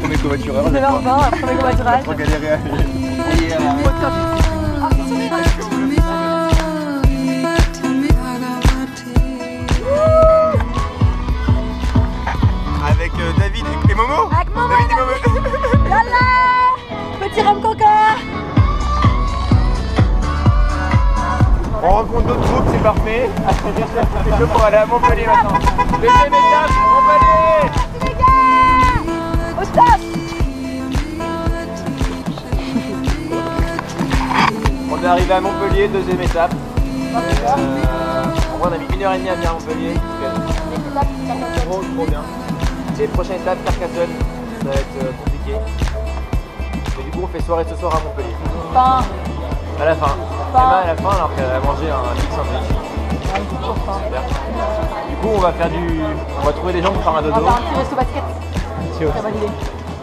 premier covoitureur. C'est 20, main, un premier covoiturage. galérer à Avec euh, David et Momo Avec Momo David et Momo Lala Petit rhum coca On rencontre d'autres groupes, c'est parfait. Je que pour aller à Montpellier maintenant. Deuxième étape, Montpellier est arrivé à Montpellier, deuxième étape. Euh, on a mis une heure et demie à venir à Montpellier. Trop, trop bien. C'est prochaine étape, Carcassonne. Ça va être euh, compliqué. Et du coup, on fait soirée ce soir à Montpellier. À la fin. Emma, à la fin, alors qu'elle a mangé un mix Super. Du coup, on va faire du. On va trouver des gens pour faire un dodo. On va faire un petit resto basket. C'est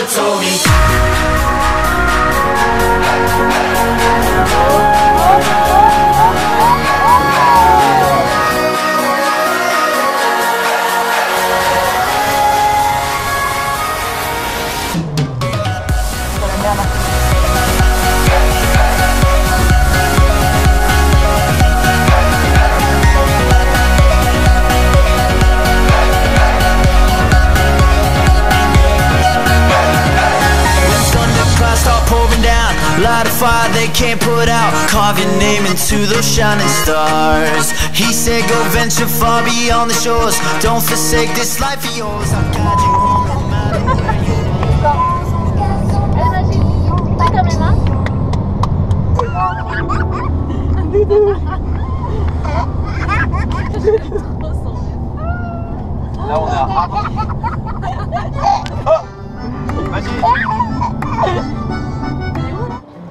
that told me Light a fire they can't put out Carve your name into those shining stars He said go venture far beyond the shores Don't forsake this life of yours I'll guide you home no matter where you